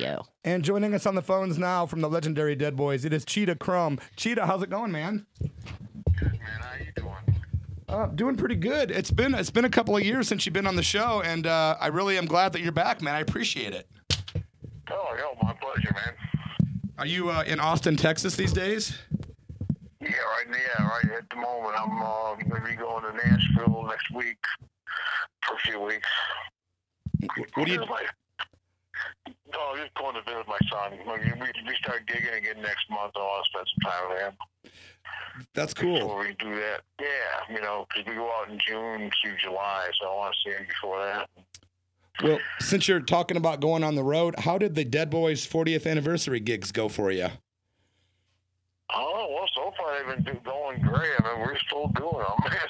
you. And joining us on the phones now from the legendary Dead Boys, it is Cheetah Chrome. Cheetah, how's it going, man? Good man, how you doing? Uh, doing pretty good. It's been it's been a couple of years since you've been on the show, and uh, I really am glad that you're back, man. I appreciate it. Oh, yo, my pleasure, man. Are you uh, in Austin, Texas these days? Yeah, right now, yeah, right at the moment, I'm uh, gonna be going to Nashville next week for a few weeks. What do you? Oh, just going to visit my son. We we start gigging again next month. I want to spend some time with him. That's cool. Before we do that, yeah, you know, because we go out in June through July, so I want to see him before that. Well, since you're talking about going on the road, how did the Dead Boys 40th anniversary gigs go for you? Oh well, so far they've been do- going great. I mean, we're still doing them.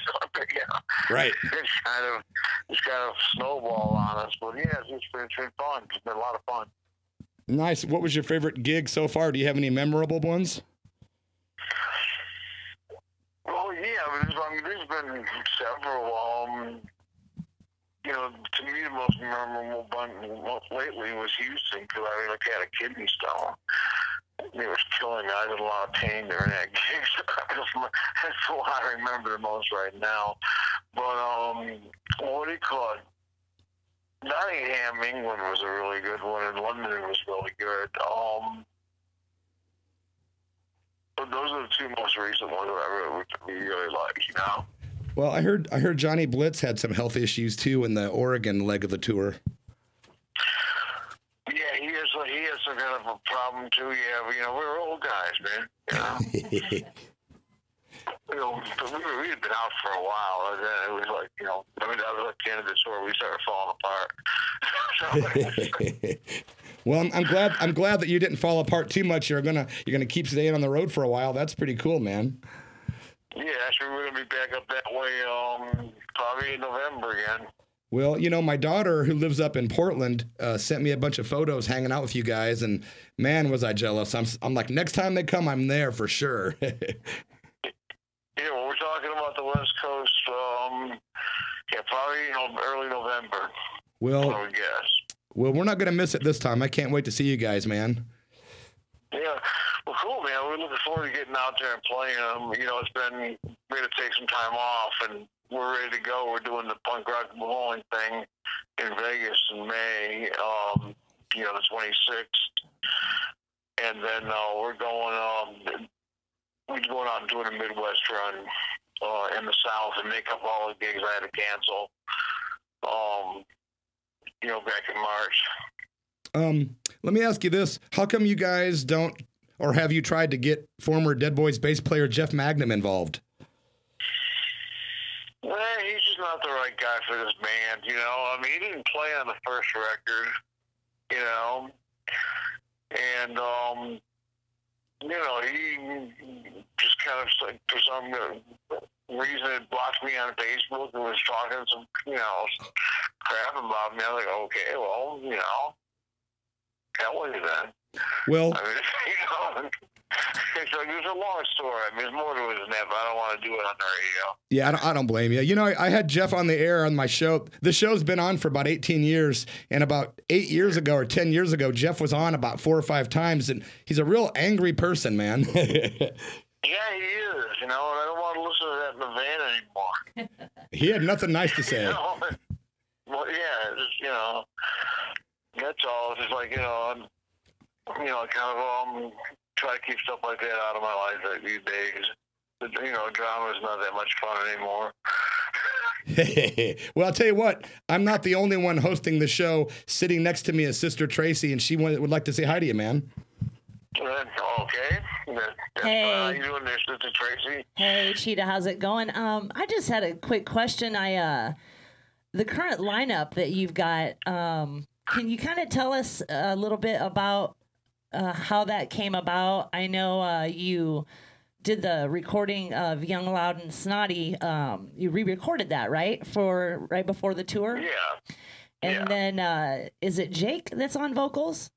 Yeah. Right. it's kind of it's kind of snowball on us, but yeah, it's, it's been, it's been fun. It's been a lot of fun. Nice. What was your favorite gig so far? Do you have any memorable ones? Well, yeah, I mean, there's, I mean, there's been several. Um, you know, to me, the most memorable one lately was Houston because I mean, I had a kidney stone. It was killing. I in a lot of pain during that. So that's what I remember the most right now. But um, what do you call it? Nottingham, England was a really good one, and London was really good. Um, but those are the two most recent ones that I really, really like. You know. Well, I heard I heard Johnny Blitz had some health issues too in the Oregon leg of the tour. Yeah, he has. Kind of a problem too. Yeah, you know, we're old guys, man. You know, you know we had been out for a while, and then it was like, you know, I mean, that was at the end of the tour. We started falling apart. well, I'm, I'm glad I'm glad that you didn't fall apart too much. You're gonna you're gonna keep staying on the road for a while. That's pretty cool, man. yeah, actually, we're gonna be back up that way, um, probably in November again. Well, you know, my daughter who lives up in Portland uh, sent me a bunch of photos hanging out with you guys, and man, was I jealous. I'm I'm like, next time they come, I'm there for sure. Yeah, well, we're talking about the West Coast. Um, yeah, probably you know early November. I well, would guess. well, we're not gonna miss it this time. I can't wait to see you guys, man. Yeah, well, cool, man. We're looking forward to getting out there and playing them. You know, it's been we're gonna take some time off, and we're ready to go. We're doing the punk rock bowling thing in Vegas in May. Um, you know, the 26th, and then uh, we're going. Um, we're going out and doing a Midwest run uh, in the South and make up all the gigs I had to cancel. Um, you know, back in March. Um, let me ask you this: How come you guys don't, or have you tried to get former Dead Boys bass player Jeff Magnum involved? Well, he's just not the right guy for this band, you know. I mean, he didn't play on the first record, you know, and um, you know, he just kind of for some reason it blocked me on Facebook and was talking some, you know, crap about me. I was like, okay, well, you know, hell with you then. Well, I mean, you know, like it's a long story. I mean, there's more to it than that, but I don't want to do it on the radio. yeah, I don't, I don't blame you. You know, I, I had Jeff on the air on my show. The show's been on for about 18 years, and about eight years ago or 10 years ago, Jeff was on about four or five times, and he's a real angry person, man. Yeah, he is, you know, and I don't want to listen to that in the van anymore. he had nothing nice to say. You know? Well, yeah, just, you know, that's all. It's just like, you know, I'm, you know, kind of um, try to keep stuff like that out of my life like, these days. But, You know, drama is not that much fun anymore. well, I'll tell you what, I'm not the only one hosting the show. Sitting next to me is Sister Tracy, and she would like to say hi to you, man. That's okay. That, that's Hey. fine. How you doing there, Sister Tracy? Hey, Cheetah, how's it going? Um, I just had a quick question. I uh, the current lineup that you've got. Um, can you kind of tell us a little bit about uh, how that came about? I know uh, you did the recording of Young, Loud, and Snotty. Um, you re-recorded that, right, for right before the tour. Yeah. And yeah. then uh, is it Jake that's on vocals?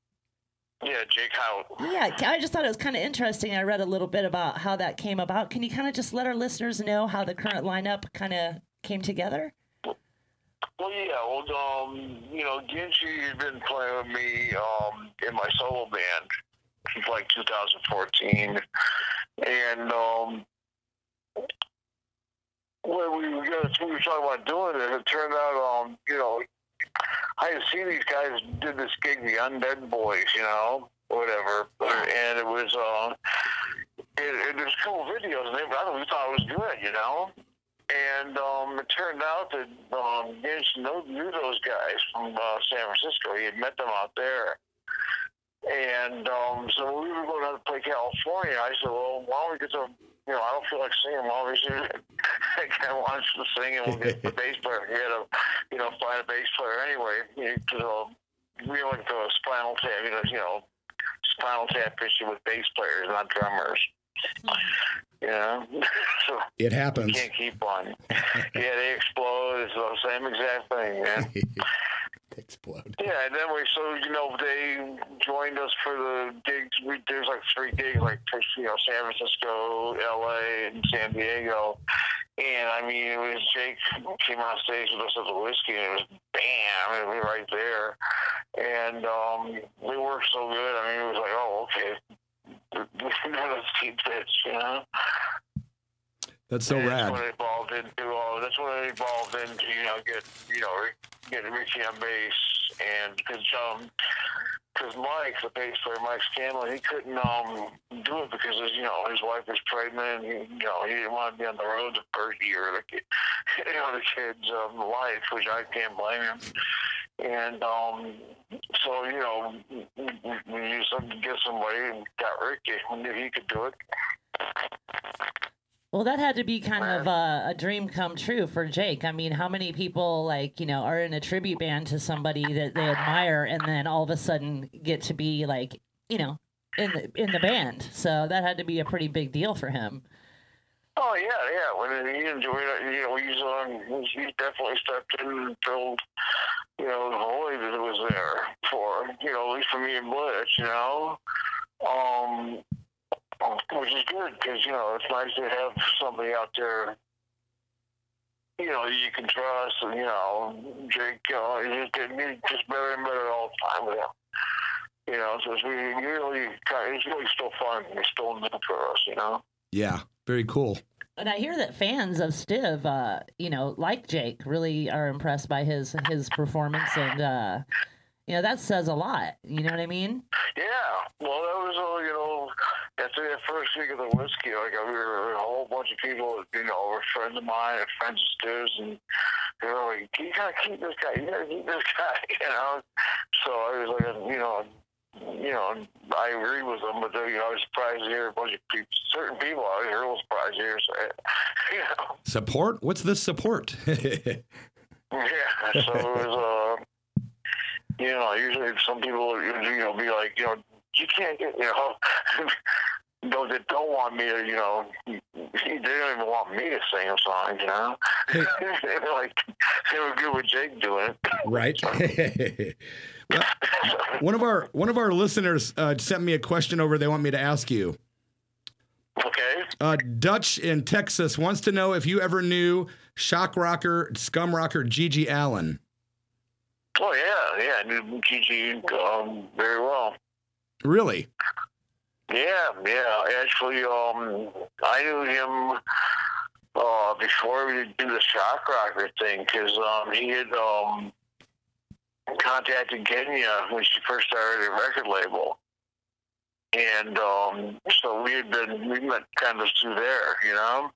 Yeah, Jake Hout. Yeah, I just thought it was kind of interesting. I read a little bit about how that came about. Can you kind of just let our listeners know how the current lineup kind of came together? Well, yeah, well, um, you know, Ginchi has been playing with me um, in my solo band since like 2014, and um, when we were we were talking about doing it, it turned out, um, you know, I had seen these guys did this gig, the Undead Boys, you know, whatever, and it was, uh, it, it, there's cool videos, and they, I thought it was good, you know. And um, it turned out that um, Vince knew, knew those guys from uh, San Francisco. He had met them out there. And um, so we were going out to play California, I said, well, why don't we get to, you know, I don't feel like singing. Obviously, that guy wants to sing, and we'll get the bass player. He had to, you know, find a bass player anyway. Because uh, we went to a spinal tap, you know, you know, spinal tap issue with bass players, not drummers. You know, so It happens. you can't keep on. yeah, they explode. It's the same exact thing, man. Explode. Yeah, and then we so you know they joined us for the gigs. We there's like three gigs, like you know San Francisco, L.A., and San Diego. And I mean, it was Jake came on stage with us at the whiskey, and it was bam, it was right there. And um, we worked so good. I mean, it was like, oh, okay, let's keep this, you know. That's so And rad. That's what it evolved into. Uh, that's what it evolved into. You know, get you know, get Richie on bass, and because um, because Mike, the bass player, Mike Scanlon, he couldn't um do it because his you know his wife was pregnant. And he, you know, he didn't want to be on the road the first year, the kid, you know, the kid's um, life, which I can't blame him. And um, so you know, we, used to get somebody and got Ricky. We knew he could do it. Well, that had to be kind of uh, a dream come true for Jake. I mean, how many people like you know are in a tribute band to somebody that they admire, and then all of a sudden get to be like you know in the in the band? So that had to be a pretty big deal for him. Oh yeah, yeah. When he enjoyed it, you know, he's on. He definitely stepped in and filled, you know, the void that was there for, you know, at least for me and Blitz, you know, um, which is good because you know it's nice to have somebody out there, you know, you can trust, and you know, Jake, you know, he's just getting just better and better all the time with him. You know, so it's really, really, it's really still fun. It's still new for us, you know. Yeah, very cool. And I hear that fans of Stiv, uh, you know, like Jake, really are impressed by his his performance, and uh, you know that says a lot. You know what I mean? Yeah, well, that was all, you know, after that first week of the whiskey, like, we were a whole bunch of people, you know, were friends of mine and friends of Stu's, and they were like, you gotta keep this guy, you gotta keep this guy, you know? So I was like, you know, you know, I agree with them, but, you know, I was surprised to hear a bunch of people, certain people, I was real surprised to hear it, you know? Support? What's this support? Yeah, so it was, uh, you know, usually some people, you know, be like, you know, you can't get, you know, those that don't want me to, you know, they don't even want me to sing a song, you know. they were like, they were good with Jake doing it. right. Well, one of our one of our listeners uh, sent me a question over. They want me to ask you. Okay. Uh, Dutch in Texas wants to know if you ever knew shock rocker, scum rocker GG Allin. Oh yeah, yeah, I knew GG um, very well. Really? Yeah, yeah. Actually, um, I knew him uh, before we did the shock rocker thing because um, he had um, contacted Kenya when she first started her record label, and um, so we had been we met kind of through there, you know.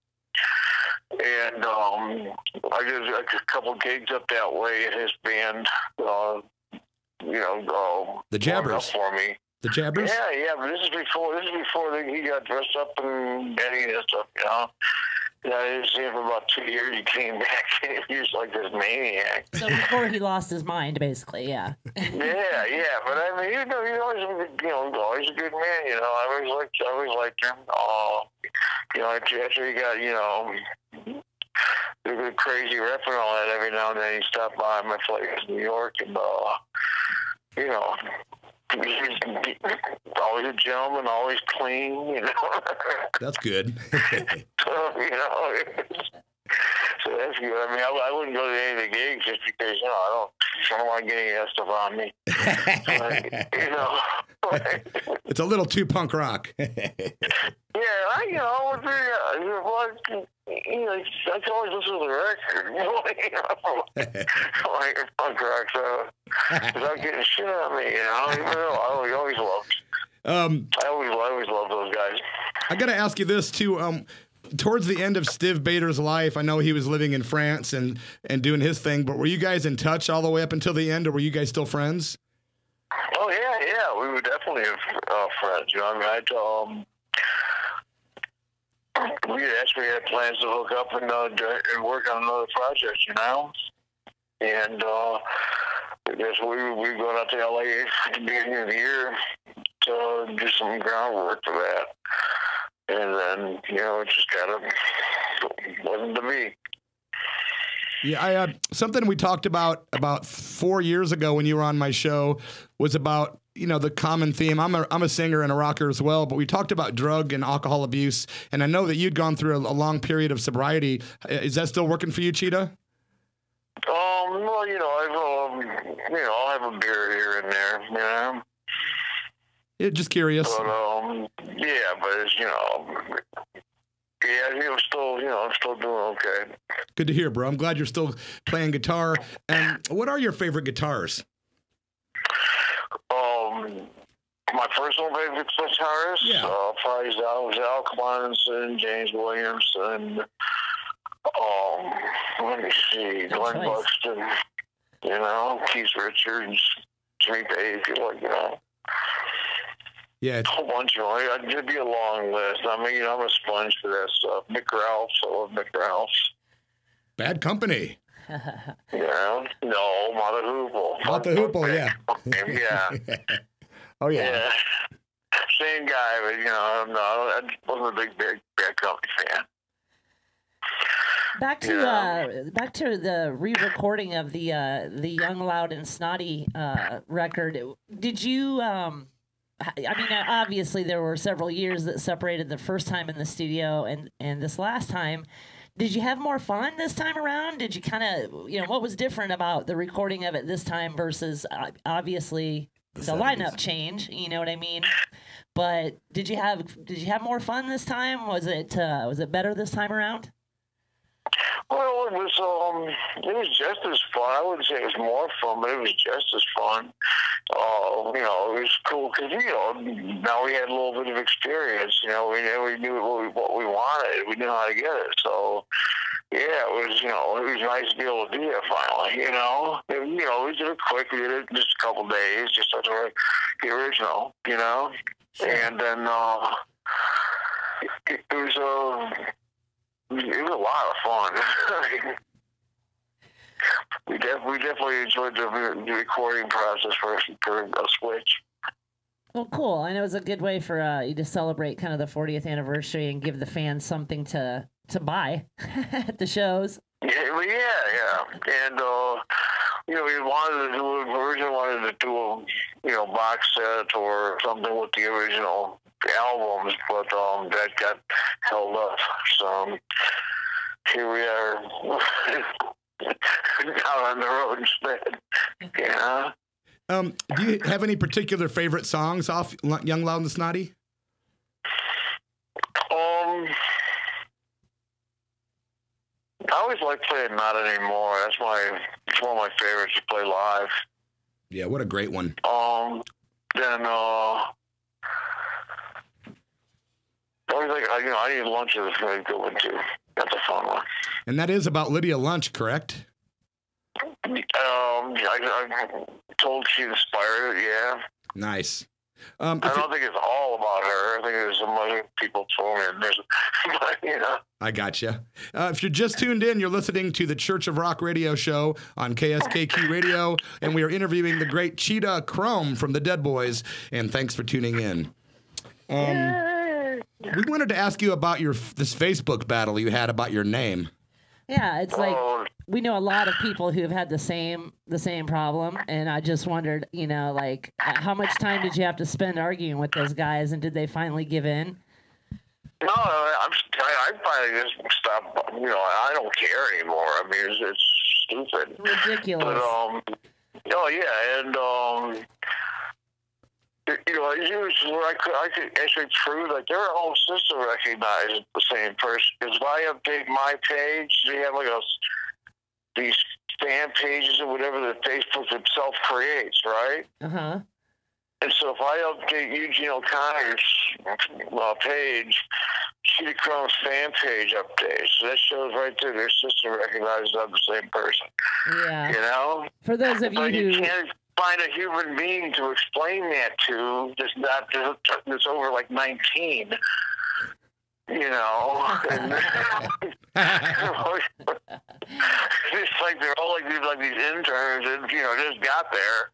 And um, I did like a couple gigs up that way in his band. Uh, you know, uh, The Jabbers. for me. The Jabbers? Yeah, yeah, but this is before this is before he got dressed up and any of that stuff, you know. Yeah, I didn't see him for about two years. He came back he was like this maniac. So before he lost his mind, basically, yeah. yeah, yeah, but I mean, you know, he's always, you know, always a good man. You know, I always liked, I always liked him. Oh, you know, after after he got, you know, the good crazy rep and all that, every now and then he stopped by my place in New York, and uh, you know, he's always a gentleman, always clean. You know, That's good. so, you know. So that's good. I mean, I, I wouldn't go to any of the gigs just because you know I don't, I don't want to get any of that stuff on me. like, you know. Like, it's a little too punk rock. yeah, I you know, the, uh, you know, like, you know, I can always listen to the record. You know, like, like punk rock, so without getting shit on me. You know, even though I always, always loved. um, I always, I always love those guys. I got to ask you this too. Um, towards the end of Stiv Bators' life, I know he was living in France and and doing his thing. But were you guys in touch all the way up until the end, or were you guys still friends? Oh yeah, yeah, we were definitely uh, friends. You know, I mean, I um, we actually had plans to hook up and uh, and work on another project. You know, and uh, I guess we we going out to LA at the beginning of the year to do some groundwork for that, and then you know it just kind of wasn't to be. Yeah, I, uh, something we talked about about four years ago when you were on my show was about you know the common theme. I'm a I'm a singer and a rocker as well, but we talked about drug and alcohol abuse, and I know that you'd gone through a, a long period of sobriety. Uh, Is that still working for you, Cheetah? Um, well, you know, I've um, you know, I'll have a beer here and there, you know. Yeah, just curious. But um, yeah, but it's you know, yeah, he was still, you know, I'm still doing okay. Good to hear, bro. I'm glad you're still playing guitar. And what are your favorite guitars? Um, my personal favorite guitarist, Yeah. uh, probably Zal, Zal Cleminson, James Williamson. Um, let me see, Good Glen choice. Buxton. You know, Keith Richards, Jimmy Page, like you know. Yeah, it's- a whole bunch of them. It'd be a long list. I mean, you know, I'm a sponge for that stuff. Mick Ralphs, I love Mick Ralphs. bad company. Yeah, no, Mott the Hoople. Mott the Hoople, yeah. yeah, oh yeah. yeah. Same guy, but you know, no, I wasn't a big, big bad company fan. Back to Yeah. uh, back to the re-recording of the uh, the Young, Loud, and Snotty uh, record. Did you? Um, I mean, obviously there were several years that separated the first time in the studio and and this last time. Did you have more fun this time around? Did you kind of, you know, what was different about the recording of it this time versus uh, obviously the, 70s. lineup change? You know what I mean? But did you have did you have more fun this time? Was it uh, was it better this time around? Well, it was um, it was just as fun. I wouldn't say it was more fun, but it was just as fun. Uh, you know, it was cool because you know now we had a little bit of experience. You know, we we knew what we, what we wanted. We knew how to get it. So yeah, it was you know it was nice to be able to do that finally. You know, And, you know we did it quick. We did it just a couple days, just like the original. You know, and then uh, it, it was uh, it a lot of fun. we def- we definitely enjoyed the, the recording process for for a switch. Well, cool. And it was a good way for uh, you to celebrate kind of the 40th anniversary and give the fans something to to buy at the shows. Yeah, well, yeah, yeah. And uh, you know, we wanted to do originally wanted to do a you know box set or something with the original albums, but um, that got held up. So here we are out on the road instead. Yeah. Um, do you have any particular favorite songs off Young, Loud, and Snotty? Um, I always like playing Not Anymore. That's my it's one of my favorites to play live. Yeah, what a great one. Um, then uh, I always like I- you know I need lunch is a very good one too. That's a one. And that is about Lydia Lunch, correct? Um, I, I told she inspired it. Yeah, Nice. Um, I don't think it's all about her. I think there's some other people told me. There's, but, you know. I gotcha. Uh, if you're just tuned in, you're listening to the Church of Rock radio show on KSKQ Radio, and we are interviewing the great Cheetah Chrome from the Dead Boys. And thanks for tuning in. Um, we wanted to ask you about your this Facebook battle you had about your name. Yeah, it's like Oh, we know a lot of people who have had the same the same problem, and I just wondered, you know, like uh, how much time did you have to spend arguing with those guys, and did they finally give in? No, I'm. I, I finally just stopped. You know, I don't care anymore. I mean, it's, it's stupid. Ridiculous. But um, oh yeah, and um, you know, I used where I could, I could actually prove that their whole system recognizes the same person. Because if I update my page, they have like a, these fan pages or whatever that Facebook itself creates, right? Uh huh. And so if I update Eugene O'Connor's uh, page, Cheetah Chrome's fan page updates. So that shows right there their system recognizes I'm the same person. Yeah. You know? For those of you you who find a human being to explain that to that's not that's over like 19. You know, and it's like they're all like these like these interns, and you know, just got there.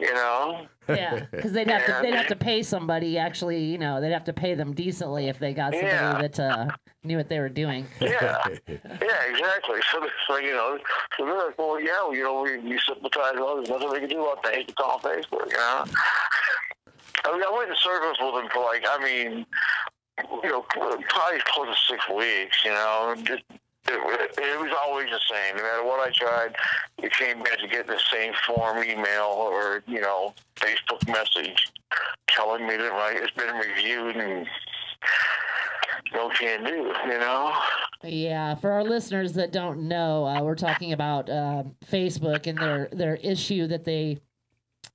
You know, yeah, because they'd have to they'd have to pay somebody actually. You know, they'd have to pay them decently if they got somebody Yeah. that uh, knew what they were doing. yeah, yeah, exactly. So, so you know, so they're like, well, yeah, you know, we, we sympathize. Well, there's nothing we can do about that. You can call Facebook. You know. I mean, I went in circles with them for like, I mean, you know, probably close to six weeks. You know, just, it, it was always the same. No matter what I tried, it came back to get the same form email or you know Facebook message telling me that like it's been reviewed and no can do. You know. Yeah, for our listeners that don't know, uh, we're talking about uh, Facebook and their their issue that they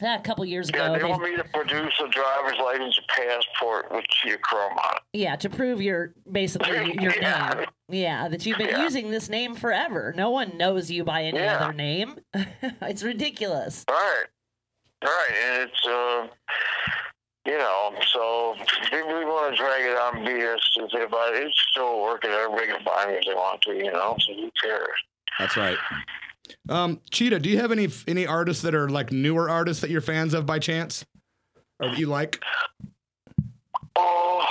a couple years ago. Yeah, they they- want me to produce a driver's license and passport with Cheetah Chrome on it. yeah, to prove your basically your Yeah. name. Yeah, that you've been Yeah. using this name forever. No one knows you by any Yeah. other name. it's ridiculous. Right. Right. And it's, uh, you know, so if they really want to drag it on BS to say about it, it's still working. Everybody can find me if they want to, you know, so who cares? That's right. Um, Cheetah, do you have any any artists that are like newer artists that you're fans of by chance, or that you like? Oh.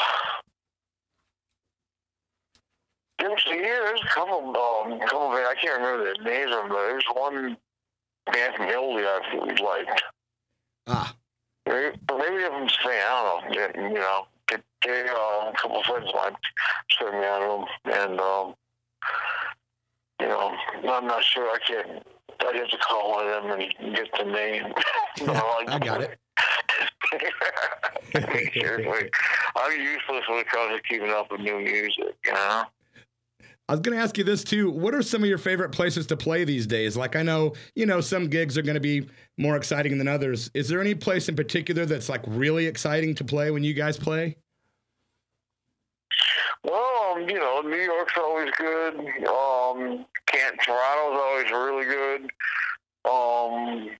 There's, yeah, there's a couple, um, couple of, I can't remember the names of them, but there's one band from Italy I liked. Ah, Maybe, maybe if I'm I don't know, you know, they, they, uh, a couple of friends of mine turned me on them, and, um, you know, I'm not sure I can't. I'd have to call one of them and get the name. Like- I got it. Seriously, I'm useless when it comes to keeping up with new music, you know? I was going to ask you this too. What are some of your favorite places to play these days? Like I know, you know, some gigs are going to be more exciting than others. Is there any place in particular that's like really exciting to play when you guys play? Well, um, you know, New York's always good. Um, Can't Toronto's always really good. Um,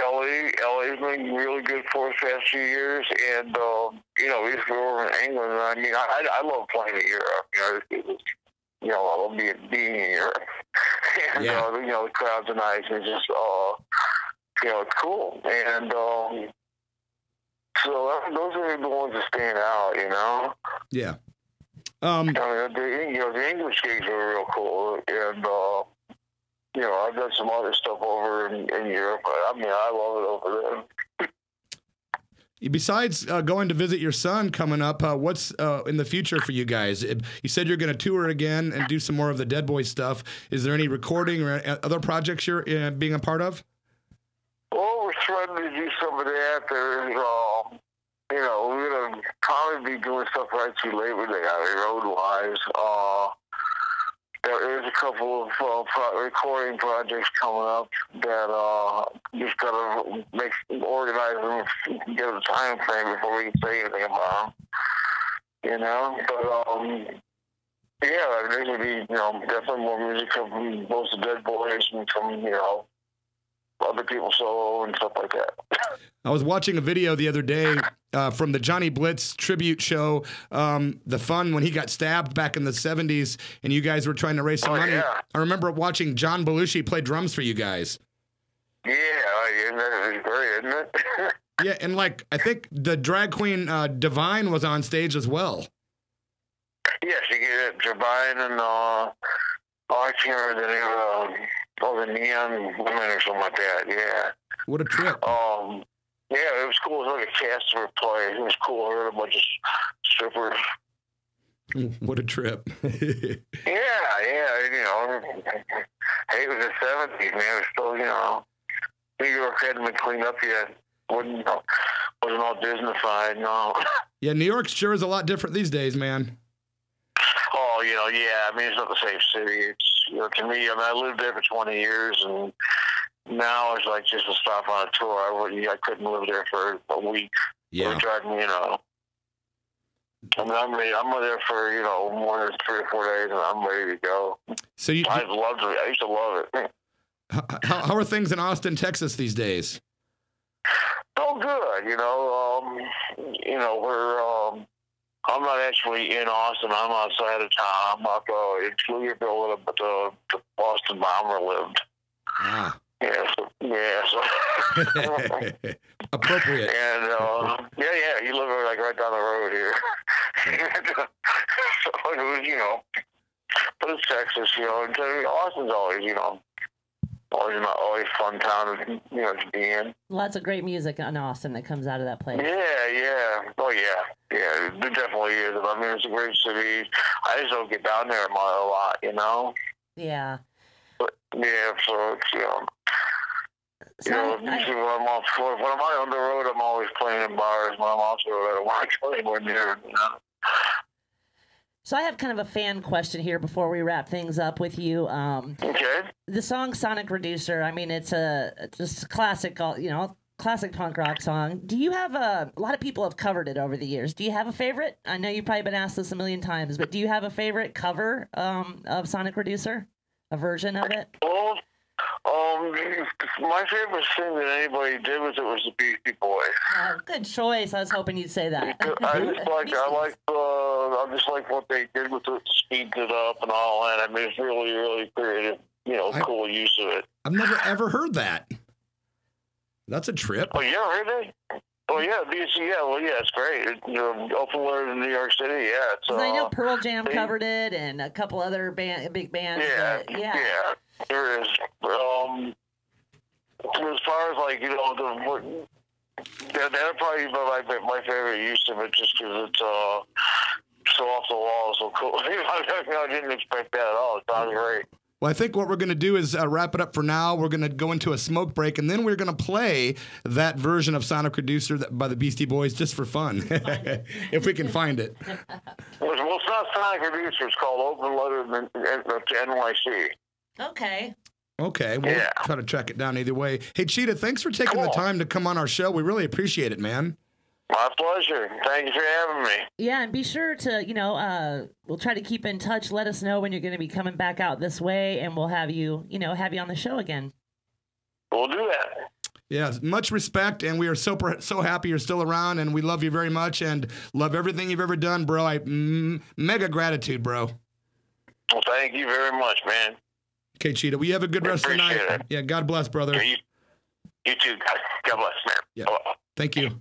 LA, LA's been really good for us past few years, and um, you know, we're over in England, I mean, I, I love playing in Europe. You know, it, it, you know, I love being, being in Europe. and Yeah. uh, you know, the crowds are nice and just, uh, you know, it's cool. And um, so those are the ones that stand out. You know. Yeah. Um, I mean, the, you know, the English gigs are real cool, and uh, you know, I've done some other stuff over in, in Europe. I mean, I love it over there. besides uh, going to visit your son coming up, uh, what's uh, in the future for you guys? You said you're going to tour again and do some more of the Dead Boy stuff. Is there any recording or uh, other projects you're uh, being a part of? Well, we're trying to do some of that. There's, um, you know, we're gonna probably be doing stuff right through Labor Day, I mean, road wise. Uh, there is a couple of uh, pro- recording projects coming up that uh, just gotta make organize them, get a time frame before we can say anything about them. You know, but um, yeah, there's gonna be you know definitely more music from both the Dead Boys and from you know other people solo and stuff like that. I was watching a video the other day uh, from the Johnny Blitz tribute show, um, the fun when he got stabbed back in the 70s and you guys were trying to raise some Oh, money. yeah. I remember watching John Belushi play drums for you guys. Yeah, and that great, isn't it? Yeah, and like I think the drag queen uh, Divine was on stage as well. yes, you get it, Jabine and uh, oh, I can't remember the name the Neon Women or something like that. Yeah. What a trip! Um, yeah, it was cool. It was like a Casper play. It was cool. I heard a bunch of strippers. What a trip. Yeah, yeah, you know, hey, it was the seventies, man. It was still, you know, New York hadn't been cleaned up yet. Wasn't you know, wasn't all Disneyfied, no. yeah, New York sure is a lot different these days, man. You know, yeah. I mean, it's not the same city. It's you know, to me. I mean, I lived there for twenty years, and now it's like just to stop on a tour. I wouldn't, I couldn't live there for a week. It Yeah. would drive me, you know. I mean, I'm ready. I'm there for you know more than three or four days, and I'm ready to go. So you, I loved it. I used to love it. how, how are things in Austin, Texas these days? Oh, good. You know, um, you know, we're. Um, I'm not actually in Austin. I'm outside of town. I'm up uh, in Pflugerville, but the, the Boston bomber lived. Ah, Yeah, so, yeah. So, appropriate. and uh, yeah, yeah, he lived like right down the road here. so it was, you know, but it's Texas, you know. And uh, Austin's always, you know, always not always fun town, to, you know, to be in. Lots of great music in Austin that comes out of that place. Yeah, yeah. Oh, yeah. Yeah, it definitely is. I mean, it's a great city. I just don't get down there a lot, a lot you know? Yeah. But, yeah, so it's, you know, you know, I- usually when I'm off, when I'm on the road, I'm always playing in bars. When I'm off the road, I don't want to go anywhere near, you know? So I have kind of a fan question here before we wrap things up with you. Um, Okay. the song "Sonic Reducer." I mean, it's a just a classic, you know, classic punk rock song. Do you have a? A lot of people have covered it over the years. Do you have a favorite? I know you've probably been asked this a million times, but do you have a favorite cover um, of "Sonic Reducer"? A version of it? Well, um, my favorite thing that anybody did was it was the Beastie Boys. Oh, good choice. I was hoping you'd say that. I just like I like uh, I just like what they did with it, speeds it up and all that. I mean, it's really really creative. You know, I- cool use of it. I've never ever heard that. That's a trip. Oh yeah, really? Oh yeah, BC, yeah, well yeah, it's great. It, you know, open letter in New York City, yeah. It's, 'Cause I know uh, Pearl Jam they- covered it, and a couple other band, big bands. yeah, but yeah. yeah, there is. Um, as far as like you know the that that'd probably be my my favorite use of it, just because it's uh so off the wall, so cool. I didn't expect that at all. It sounds great. Well, I think what we're going to do is uh, wrap it up for now. We're going to go into a smoke break, and then we're going to play that version of Sonic Reducer that, by the Beastie Boys just for fun, if we can find it. Well, it's not Sonic Reducer. It's called Open Letter to NYC. Okay. Okay, we'll Yeah. try to track it down either way. Hey, Cheetah, thanks for taking the time to come on our show. We really appreciate it, man. My pleasure. Thank you for having me. Yeah, and be sure to, you know, uh, we'll try to keep in touch. Let us know when you're going to be coming back out this way, and we'll have you, you know, have you on the show again. We'll do that. Yeah, much respect, and we are so so happy you're still around, and we love you very much, and love everything you've ever done, bro. I mm, mega gratitude, bro. Well, thank you very much, man. Okay, Cheetah, we have a good rest of the night. It. Yeah, God bless, brother. You, you too. God, God bless, man. Yeah. Thank you.